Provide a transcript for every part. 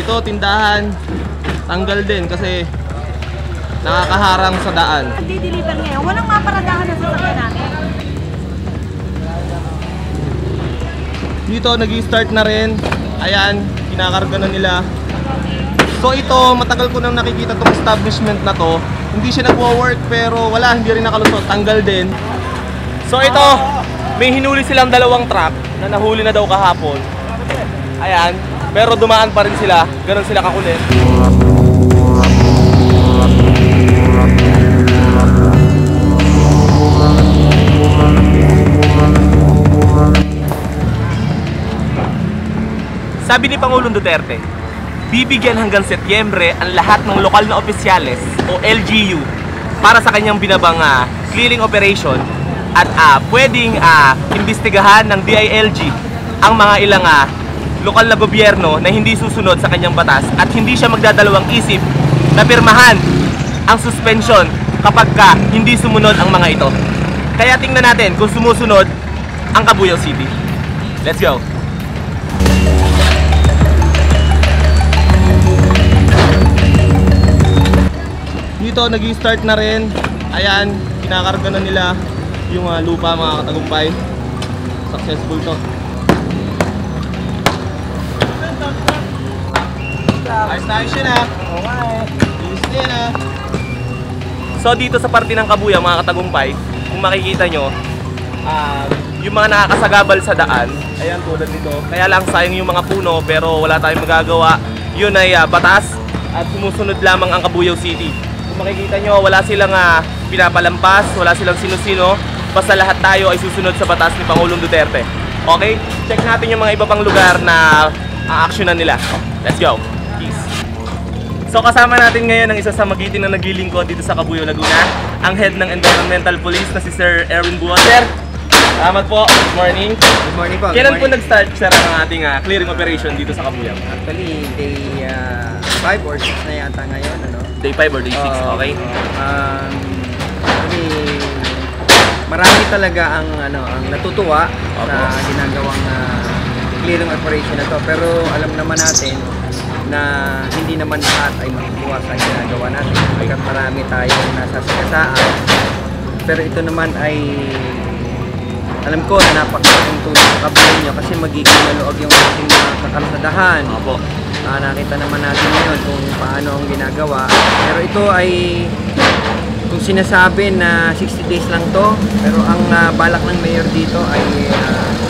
Ito, tindahan. Tanggal din kasi nakakaharang sa daan. Nagdi-deliver ngayon. Walang maparadahan na sasakyan natin. Dito, nag start na rin. Ayan, kinakarga na nila. So ito, matagal ko nang nakikita tong establishment na to. Hindi siya nagwo-work pero wala, hindi rin nakalusot. Tanggal din. So ito, may hinuli silang dalawang truck na nahuli na daw kahapon. Ayan, pero dumaan pa rin sila. Ganon sila kakulit. Sabi ni Pangulong Duterte, bibigyan hanggang Setyembre ang lahat ng lokal na opisyales o LGU para sa kanyang binabang ah, clearing operation at ah, pwedeng ah, imbestigahan ng DILG ang mga ilang ah, lokal na gobyerno na hindi susunod sa kanyang batas at hindi siya magdadalawang isip na pirmahan ang suspension kapag ka hindi sumunod ang mga ito. Kaya tingnan natin kung sumusunod ang Kabuyao City. Let's go! Dito, nag start na rin. Ayan, kinakarga na nila yung ah, lupa mga katagumpay. Successful to. Ayos na ayos yun ah. Okay. Ayos na ah. So dito sa parte ng Kabuya mga katagumpay, kung makikita nyo, ah, yung mga nakakasagabal sa daan, ayan tulad nito. Kaya lang sayang yung mga puno pero wala tayong magagawa. Yun ay ah, batas at sumusunod lamang ang Kabuyao City. Kung makikita nyo, wala silang ah, pinapalampas, wala silang sino-sino. Basta lahat tayo ay susunod sa batas ni Pangulong Duterte. Okay? Check natin yung mga iba pang lugar na aaksyonan nila. Let's go. So kasama natin ngayon ang isa sa magiting na naglilingkod dito sa Cabuyao, Laguna, ang head ng Environmental Police na si Sir Erwin Buwan. Sir, salamat po. Good morning. Good morning po. Kailan Good po morning. nag-start sir ang ating ah, clearing operation dito sa Cabuyao? Actually, day 5 or 6 na yata ngayon, ano? Day 5 or day 6, Oo. okay? Um, actually, marami talaga ang ano ang natutuwa sa Opo. ginagawang ah, clearing operation na to. Pero alam naman natin na hindi naman lahat ay makukuha sa ginagawa natin. Pagkat marami tayong nasasagasaan. Pero ito naman ay alam ko na napakalaking tulong sa kabuhay nyo kasi magiging maluwag yung ating mga kakalsadahan. Opo. Ah, nakita naman natin ngayon kung paano ang ginagawa. Pero ito ay kung sinasabi na 60 days lang to, pero ang ah, balak ng mayor dito ay ah,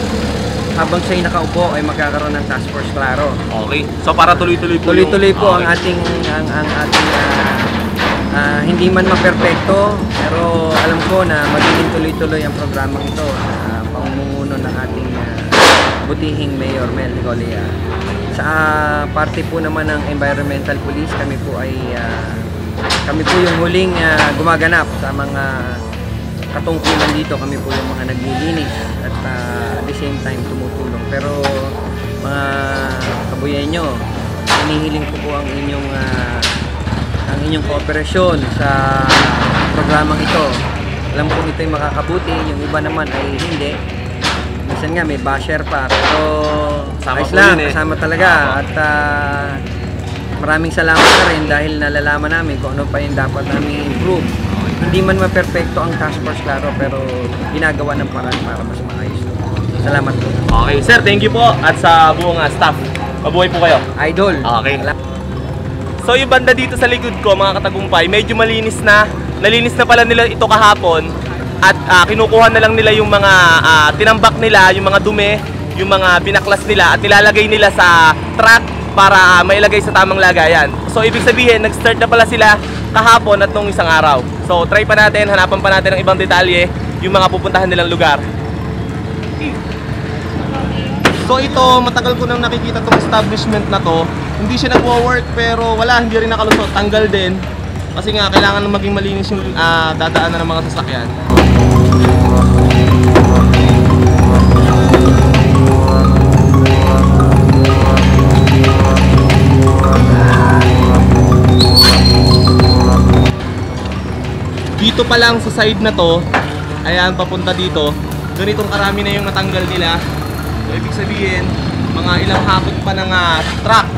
habang siya'y nakaupo ay magkakaroon ng task force klaro. Okay. So para tuloy-tuloy po Tuloy-tuloy po ang Okay. ating ang, ang ating ah, ah, hindi man maperfecto, pero alam ko na magiging tuloy-tuloy ang programang ito sa pamumuno ng ating ah, butihing Mayor Mel Nicolia. Sa ah, parte po naman ng Environmental Police, kami po ay ah, kami po yung huling ah, gumaganap sa mga katungkulan dito. Kami po yung mga naglilinis at ah, at the same time tumutulong. Pero mga kabuyenyo, hinihiling ko po ang inyong ah, ang inyong kooperasyon sa programang ito. Alam ko ito'y makakabuti, yung iba naman ay hindi. Minsan nga may basher pa, pero Kasama ayos lang, yun eh. kasama talaga. At ah, maraming salamat na rin dahil nalalaman namin kung ano pa yung dapat namin improve. Hindi man maperfecto ang task force klaro, pero ginagawa ng paraan para mas maayos. Salamat po. Okay, sir, thank you po. At sa buong ah, staff, mabuhay po kayo. Idol. Okay. So yung banda dito sa likod ko, mga katagumpay, medyo malinis na. Nalinis na pala nila ito kahapon. At ah, kinukuha na lang nila yung mga ah, tinambak nila, yung mga dumi, yung mga binaklas nila at nilalagay nila sa truck para ah, mailagay sa tamang lagayan. So ibig sabihin, nag-start na pala sila kahapon at nung isang araw. So try pa natin, hanapan pa natin ng ibang detalye, yung mga pupuntahan nilang lugar. So ito, matagal ko nang nakikita tong establishment na to. Hindi siya nagwo-work pero wala, hindi rin nakalusot. Tanggal din. Kasi nga, kailangan maging malinis yung ah, dadaanan ng mga sasakyan. Dito pa lang sa side na to, ayan, papunta dito, ganitong karami na yung natanggal nila. So, ibig sabihin, mga ilang hakot pa ng ah, truck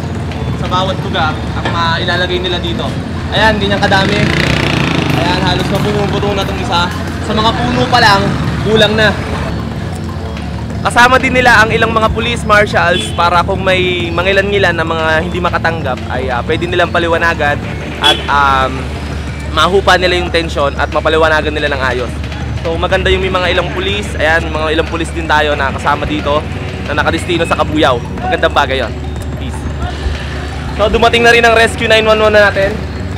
sa bawat lugar ang mga ilalagay nila dito. Ayan, ganyan kadami. Ayan, halos mabubuto na itong isa. Sa mga puno pa lang, kulang na. Kasama din nila ang ilang mga police marshals para kung may mangilan-ngilan na mga hindi makatanggap ay ah, pwede nilang paliwanagan at um, mahupa nila yung tensyon at mapaliwanagan nila ng ayos. So maganda yung may mga ilang pulis, ayan, mga ilang pulis din tayo na kasama dito na nakadestino sa Kabuyaw. Magandang bagay yun. Peace. So dumating na rin ang Rescue 911 na natin.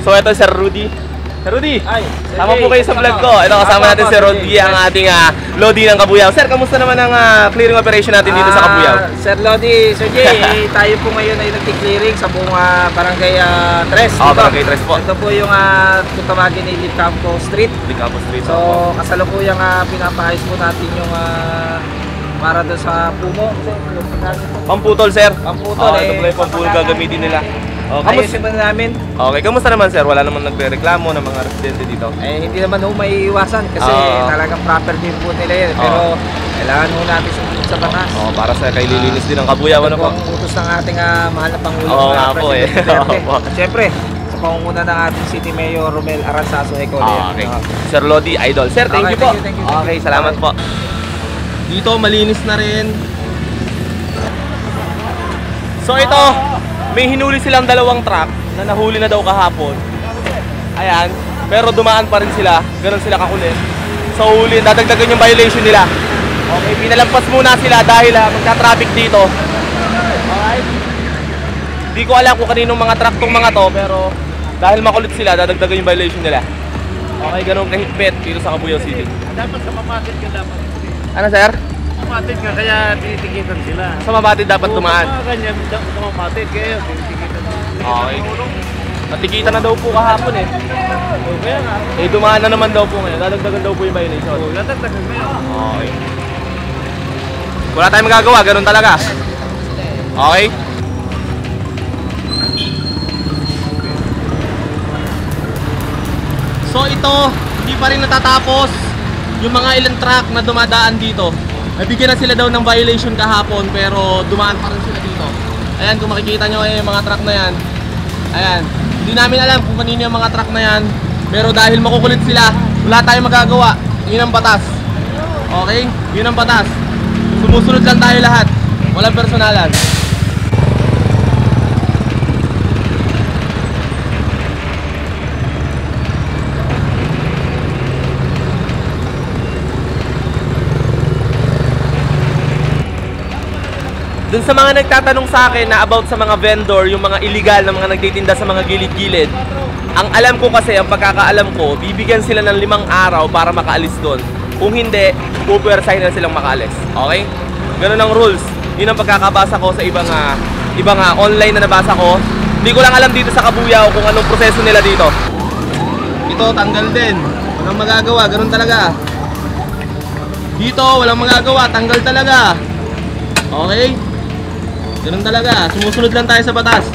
So ito si Sir Rudy. Sir Rudy, Ay, Tama po kayo sa vlog ko. Ito kasama natin si Rudy, ang ating ah, Lodi ng Kabuyaw. Sir, kamusta naman ang ah, clearing operation natin dito sa Kabuyaw? Ah, Sir Lodi, Sir Jay, tayo po ngayon ay nagki-clearing sa buong ah, barangay uh, Tres. Oh, dito. Barangay Tres po. Ito po yung uh, kung tawagin ay Licampo Street. Di Campus Street. So, kasalukuyang uh, pinapaayos po natin yung ah, para doon sa puno. Pamputol, sir. Pamputol, Oh, ito eh. pala yung pamputol gagamitin nila. Okay, mo na namin. okay, kamusta naman, sir? Wala naman nagre-reklamo ng mga residente dito. Eh, hindi naman ho may iwasan kasi Oo. talagang proper din po nila yan. Pero kailangan ho natin sumunod sa batas. Oh, para sa kay lilinis din ng Kabuyaw, ano po? Ang utos ng ating ah, mahal na Pangulo. Oo nga po eh. Opo. At syempre, sa pangunguna ng ating City Mayor Romel Aranzazo. Ah, okay. Sir Lodi, idol. Sir, thank Okay, you po. thank you, thank you, thank you. Okay, salamat Okay. po. Dito, malinis na rin. So ito, may hinuli silang dalawang truck na nahuli na daw kahapon. Ayan. Pero dumaan pa rin sila. Ganun sila kakulit. So huli, dadagdagan yung violation nila. Okay, pinalampas muna sila dahil ah, magka-traffic dito. Alright. Di ko alam kung kaninong mga truck tong mga to, pero dahil makulit sila, dadagdagan yung violation nila. Okay, ganun kahigpit dito sa Cabuyao City. Dapat sa mamatit ka dapat. Ano sir? Mamatit ka kaya tinitikitan sila. Sa Mabati dapat Oo, dumaan. Mga ganyan, mamatit kaya tinitikitan. Okay. Natikita na daw po kahapon eh. Oo, kaya nga. Eh dumaan na naman daw po ngayon. Dadagdagan daw po yung violation. Oo, natagtagan mo yun. Okay. Wala tayong magagawa, ganun talaga. Okay? So ito, hindi pa rin natatapos yung mga ilang truck na dumadaan dito. Nabigyan na sila daw ng violation kahapon pero dumaan pa rin sila dito. Ayan, kung makikita nyo eh, mga truck na yan. Ayan, hindi namin alam kung kanino yung mga truck na yan. Pero dahil makukulit sila, wala tayong magagawa. Yun ang batas. Okay? Yun ang batas. Sumusunod lang tayo lahat. Walang personalan. Dun sa mga nagtatanong sa akin na about sa mga vendor, yung mga illegal na mga nagtitinda sa mga gilid-gilid, ang alam ko kasi, ang pagkakaalam ko, bibigyan sila ng limang araw para makaalis doon. Kung hindi, pupwersahin na silang makaalis. Okay? Ganun ang rules. Yun ang pagkakabasa ko sa ibang, ah, ibang ah, online na nabasa ko. Hindi ko lang alam dito sa Kabuyaw kung anong proseso nila dito. Ito, tanggal din. Walang magagawa, ganun talaga. Dito, walang magagawa, tanggal talaga. Okay? Ganun talaga. Sumusunod lang tayo sa batas.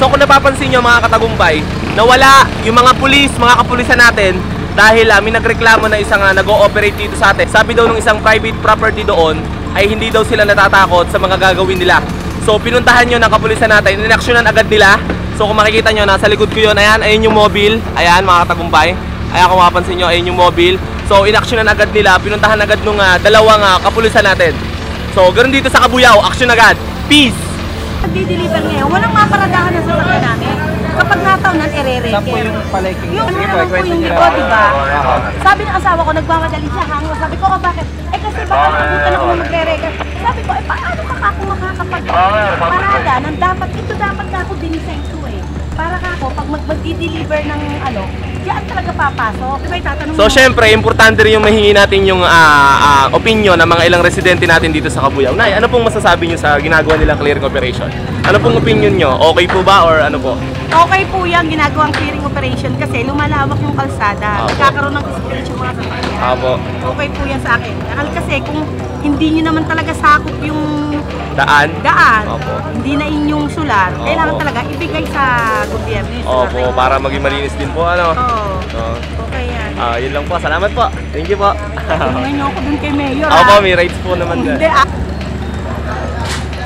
So kung napapansin nyo mga katagumpay, nawala yung mga pulis, mga kapulisan natin dahil uh, may nagreklamo na isang uh, nag-ooperate dito sa atin. Sabi daw ng isang private property doon ay hindi daw sila natatakot sa mga gagawin nila. So pinuntahan nyo ng kapulisan natin, inaksyonan agad nila. So kung makikita nyo, nasa likod ko yun, ayan, ayun yung mobile. Ayan mga katagumpay. Ayan kung mapapansin nyo, ayun yung mobile. So inaksyonan agad nila, pinuntahan agad nung uh, dalawang uh, kapulisan natin. So ganun dito sa Kabuyao, action agad. Peace! Nagdi-deliver ngayon, walang maparadahan na sasakyan namin. Kapag natawnan, ere-reke. Saan po yung palengke? Yung ano naman po yung iba, di ba? Sabi ng asawa ko, nagmamadali siya, hango. Sabi ko, oh, bakit? Eh kasi baka mabutan ako na magre-reke. Sabi ko, eh paano ka ako makakapag-parada nang dapat, ito dapat na ako eh. Para ka ako, pag mag- mag-deliver ng ano, diyan talaga papasok. Diba itatanong So mo, syempre, importante rin yung mahingi natin yung ah, ah, opinion ng mga ilang residente natin dito sa Kabuyao. Nay, ano pong masasabi nyo sa ginagawa nilang clearing operation? Ano pong opinion nyo? Okay po ba or ano po? Okay po yan, ginagawang clearing operation kasi lumalawak yung kalsada. Apo. Nagkakaroon ng space yung mga sasakyan. Apo. Okay po yan sa akin. Dahil kasi kung hindi nyo naman talaga sakop yung Daan? daan, Opo. hindi na inyong sulat, Opo. kailangan talaga ibigay sa gobyerno. yung Opo, sulat para maging malinis din po ano. Oo, So, okay yan. ah, yun lang po. Salamat po. Thank you po. Tingnan nyo ako dun kay Mayor. Ako po, ah. may rights po naman dyan. Hindi ah.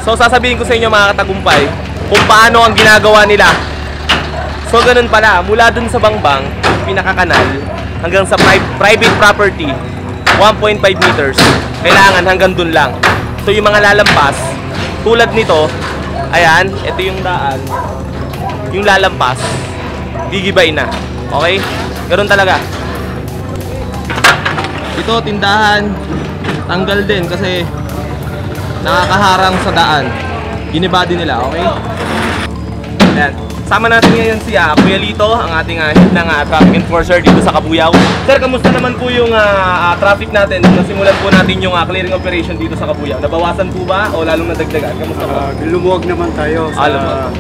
So sasabihin ko sa inyo mga katagumpay kung paano ang ginagawa nila. So ganun pala, mula dun sa Bangbang, pinakakanal, hanggang sa pri- private property, 1.5 meters, kailangan hanggang dun lang. So yung mga lalampas, tulad nito, ayan, ito yung daan, yung lalampas, gigibay na. Okay? Ganun talaga. Ito, tindahan, tanggal din kasi nakakaharang sa daan. Giniba din nila, okay? Ayan. Sama natin ngayon si ah, Kuya Lito, ang ating uh, head ng ah, traffic enforcer dito sa Kabuyaw. Sir, kamusta naman po yung ah, ah, traffic natin? Nasimulan po natin yung ah, clearing operation dito sa Kabuyaw. Nabawasan po ba o lalong nadagdagan? Kamusta po? Ah, lumuwag naman tayo sa, Ah,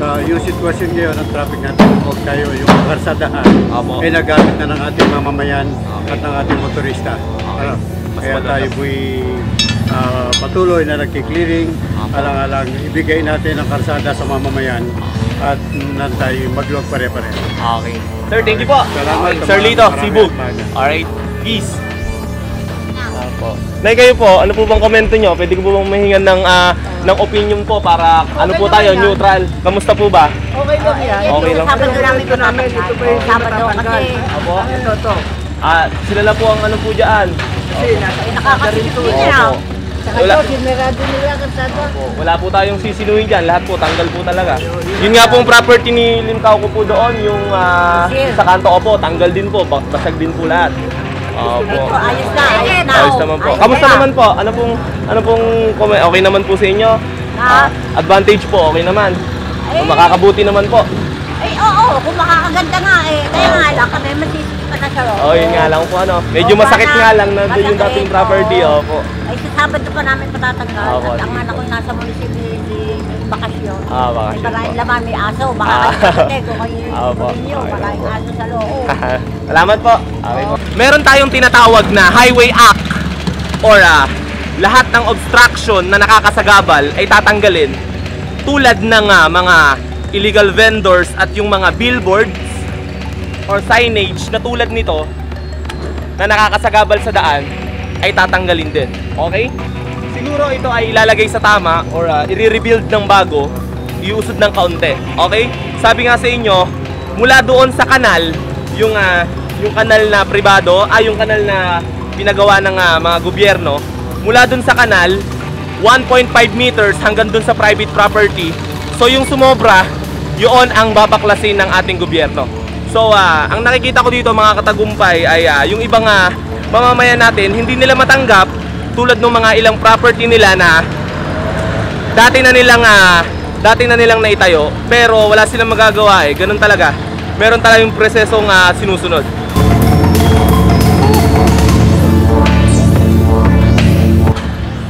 sa yung sitwasyon ngayon ng traffic natin. Lumuwag tayo yung karsadahan Apo. ay nagamit na ng ating mamamayan at ng ating motorista. Ano, Mas kaya tayo po'y ah, patuloy na nagki-clearing. Alang-alang ibigay natin ang karsada sa mamamayan at nan tayo magluwag pare-pare. Okay. Sir, thank you po. Salamat Okay. Sir Lito, Cebu. Alright. Peace. Apo. Nay kayo po, ano po bang komento nyo? Pwede ko po bang mahingan ng, ah, ng opinion po para ano po tayo, neutral? Kamusta po ba? Okay lang yan. Okay lang. Sabado namin ito namin. Ito pa yung Sabado kasi. Apo. Ito, ito. Ah, sila na po ang ano po dyan. Nakakasipin niya. Wala, Sinarado nila kasado. po, wala po tayong sisinuhin dyan. Lahat po, tanggal po talaga. Yun nga pong property ni Limcaw ko po doon, yung ah, Yes. sa kanto ko po, tanggal din po. ba- Basag din po lahat. Opo. Ito, ayos na, ayos na. Ayos naman po. Ayos Kamusta na. naman po? Ano pong ano pong comment? Okay naman po sa inyo? Ha? Ah, advantage po, okay naman. Eh. Makakabuti naman po. Ay, oo, kung makakaganda nga eh. Kaya nga lang kami masisip na sa loob. Oh, yun nga lang po ano. Medyo masakit nga lang na doon yung Masakit, dating property, oo. opo. Ay, sa Sabado pa namin patatanggal. Opo, At ang sige anak ko nasa munisipyo di bakasyon. Ah, bakasyon Ay, maraming po. laman, may aso. Baka Ah. kung kayo Opo. ninyo, Okay maraming po. aso sa loob. Salamat po. Okay po. Meron tayong tinatawag na Highway Act or ah, lahat ng obstruction na nakakasagabal ay tatanggalin tulad ng ah, mga illegal vendors at yung mga billboards or signage na tulad nito na nakakasagabal sa daan ay tatanggalin din. Okay? Siguro ito ay ilalagay sa tama or ah, i-rebuild ng bago, iusod ng kaunti. Okay? Sabi nga sa inyo, mula doon sa kanal, yung ah, yung kanal na pribado, ay yung kanal na pinagawa ng ah, mga gobyerno, mula doon sa kanal, 1.5 meters hanggang doon sa private property. So yung sumobra, yun ang babaklasin ng ating gobyerno. So ah, ang nakikita ko dito mga katagumpay ay ah, yung ibang ah, mamamayan natin, hindi nila matanggap tulad ng mga ilang property nila na dati na nilang ah, dati na nilang naitayo pero wala silang magagawa eh. Ganun talaga. Meron talagang prosesong ah, sinusunod.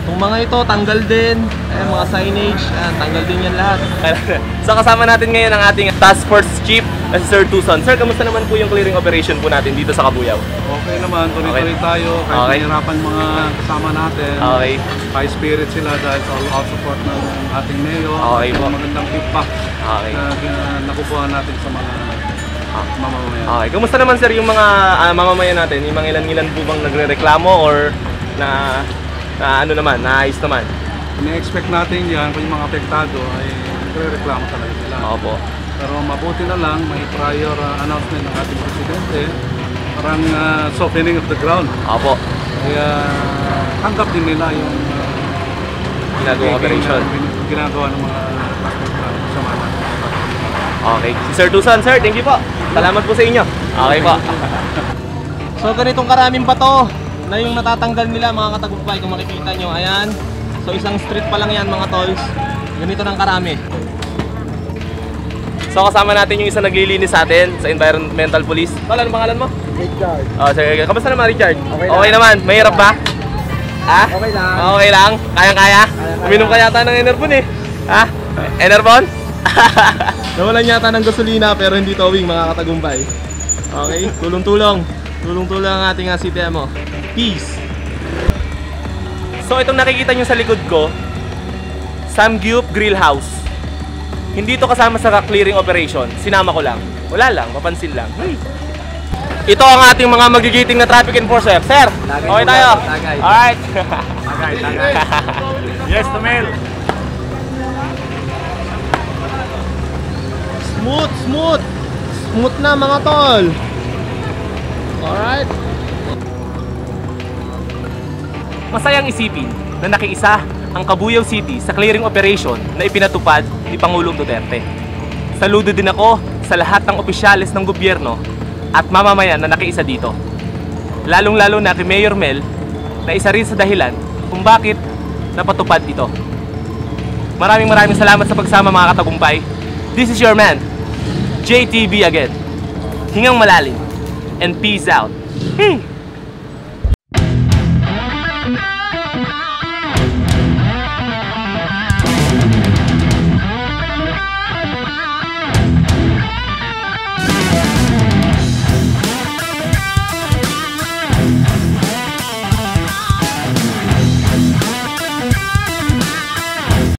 Itong mga ito, tanggal din. Ayan, mga signage, ayan, tanggal din yan lahat. so kasama natin ngayon ang ating task force chief, si Sir Tucson. Sir, kamusta naman po yung clearing operation po natin dito sa Kabuyaw? Okay naman, tuloy-tuloy tayo. Kahit Okay. nahirapan mga kasama natin. Okay. High spirit sila dahil sa all out support ng ating mayor. Okay po. Magandang feedback Okay. na na- nakukuha natin sa mga mamamayan. Okay, kamusta naman sir yung mga ah, mamamayan natin? Yung mga ilan-ilan po bang nagre-reklamo or na, na ano naman, naayos naman? Ine-expect natin yan kung yung mga apektado ay nagre-reklamo talaga sila. Opo. Pero mabuti na lang, may prior uh, announcement ng ating presidente. Parang uh, softening of the ground. Opo. Kaya tanggap din nila yung uh, Ginagawang operation. gin- ginagawa ng mga uh, sama natin. Okay. Si Sir Tucson, sir, thank you po. Salamat po sa inyo. Okay po. so ganitong karaming bato na yung natatanggal nila mga katagumpay kung makikita nyo. Ayan. So isang street pa lang yan mga tolls. Ganito ng karami. So kasama natin yung isa naglilinis sa atin sa Environmental Police. Tol, ano pangalan mo? Richard. Oh, sir, kamusta naman Richard? Okay lang. naman. Mahirap ba? Ha? Okay lang. Okay lang? Kayang-kaya? Uminom ka yata ng Enervon eh. Ha? Enervon? Nawalan yata ng gasolina pero hindi towing mga katagumpay. Okay? Tulong-tulong. Tulong-tulong ang ating uh, CTMO. Peace! So itong nakikita nyo sa likod ko, Samgyup Grill House. Hindi to kasama sa clearing operation. Sinama ko lang. Wala lang, mapansin lang. Hey. Ito ang ating mga magigiting na traffic enforcer. Sir, tagay okay tayo. Tagay. Alright. tagay, tagay. yes, to mail. Smooth, smooth. Smooth na mga tol. Alright. Masayang isipin na nakiisa ang Cabuyao City sa clearing operation na ipinatupad ni Pangulong Duterte. Saludo din ako sa lahat ng opisyales ng gobyerno at mamamayan na nakiisa dito. Lalong-lalo na kay Mayor Mel na isa rin sa dahilan kung bakit napatupad ito. Maraming maraming salamat sa pagsama mga katagumpay. This is your man, JTB again. Hingang malalim and peace out. Hey!